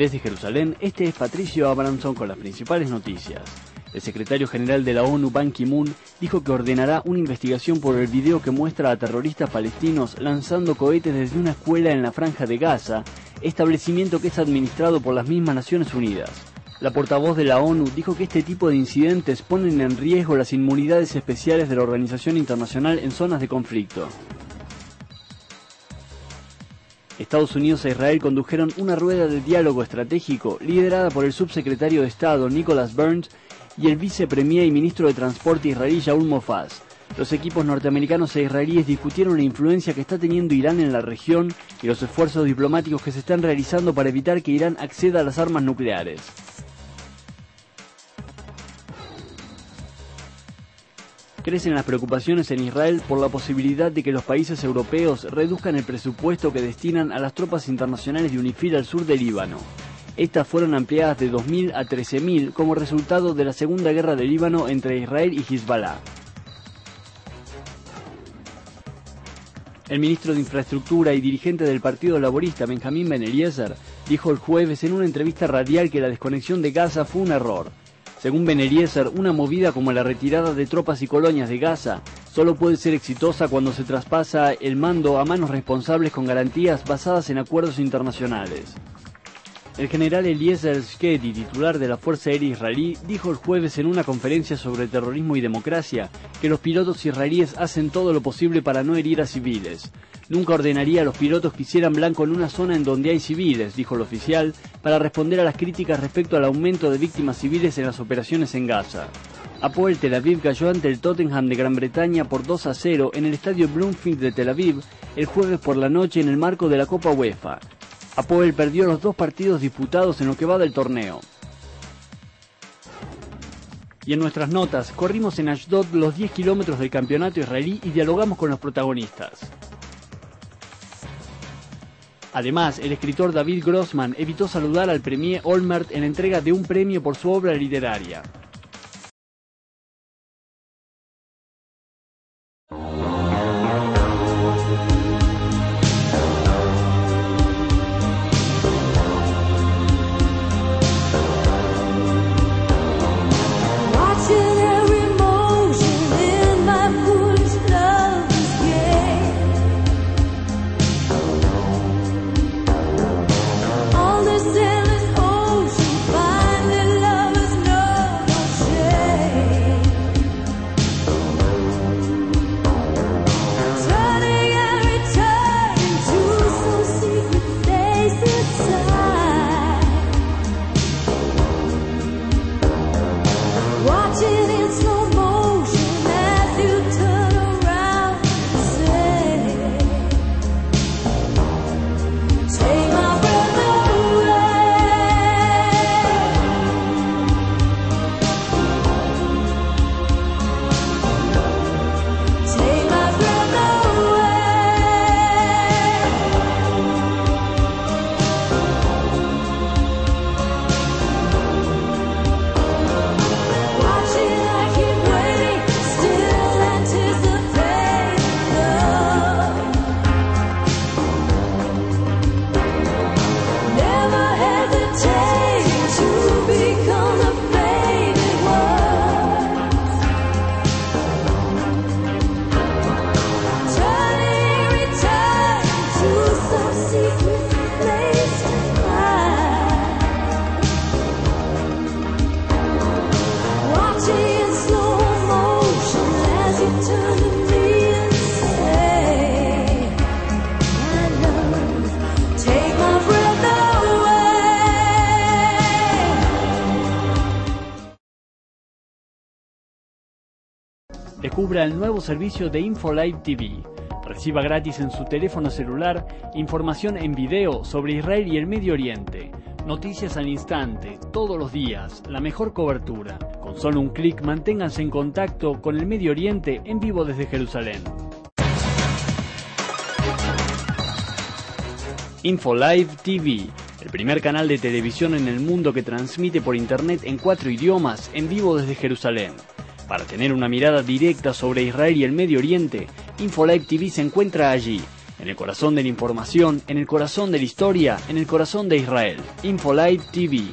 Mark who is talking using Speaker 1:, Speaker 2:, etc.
Speaker 1: Desde Jerusalén, este es Patricio Abramson con las principales noticias. El secretario general de la ONU, Ban Ki-moon, dijo que ordenará una investigación por el video que muestra a terroristas palestinos lanzando cohetes desde una escuela en la franja de Gaza, establecimiento que es administrado por las mismas Naciones Unidas. La portavoz de la ONU dijo que este tipo de incidentes ponen en riesgo las inmunidades especiales de la organización internacional en zonas de conflicto. Estados Unidos e Israel condujeron una rueda de diálogo estratégico liderada por el subsecretario de Estado Nicholas Burns y el vicepremier y ministro de Transporte israelí Shaul Mofaz. Los equipos norteamericanos e israelíes discutieron la influencia que está teniendo Irán en la región y los esfuerzos diplomáticos que se están realizando para evitar que Irán acceda a las armas nucleares. Crecen las preocupaciones en Israel por la posibilidad de que los países europeos reduzcan el presupuesto que destinan a las tropas internacionales de UNIFIL al sur del Líbano. Estas fueron ampliadas de 2.000 a 13.000 como resultado de la Segunda Guerra del Líbano entre Israel y Hezbollah. El ministro de Infraestructura y dirigente del Partido Laborista, Benjamín Ben dijo el jueves en una entrevista radial que la desconexión de Gaza fue un error. Según Ben Eliezer, una movida como la retirada de tropas y colonias de Gaza solo puede ser exitosa cuando se traspasa el mando a manos responsables con garantías basadas en acuerdos internacionales. El general Eliezer Shkedi, titular de la Fuerza Aérea Israelí, dijo el jueves en una conferencia sobre terrorismo y democracia que los pilotos israelíes hacen todo lo posible para no herir a civiles. Nunca ordenaría a los pilotos que hicieran blanco en una zona en donde hay civiles, dijo el oficial, para responder a las críticas respecto al aumento de víctimas civiles en las operaciones en Gaza. Apoel Tel Aviv cayó ante el Tottenham de Gran Bretaña por 2 a 0 en el estadio Bloomfield de Tel Aviv el jueves por la noche en el marco de la Copa UEFA. Apoel perdió los dos partidos disputados en lo que va del torneo. Y en nuestras notas, corrimos en Ashdod los 10 kilómetros del campeonato israelí y dialogamos con los protagonistas. Además, el escritor David Grossman evitó saludar al premier Olmert en entrega de un premio por su obra literaria. Descubra el nuevo servicio de InfoLive TV. Reciba gratis en su teléfono celular información en video sobre Israel y el Medio Oriente. Noticias al instante, todos los días, la mejor cobertura. Con solo un clic manténganse en contacto con el Medio Oriente en vivo desde Jerusalén. InfoLive TV, el primer canal de televisión en el mundo que transmite por internet en cuatro idiomas en vivo desde Jerusalén. Para tener una mirada directa sobre Israel y el Medio Oriente, InfoLive TV se encuentra allí, En el corazón de la información, en el corazón de la historia, en el corazón de Israel. Infolite TV.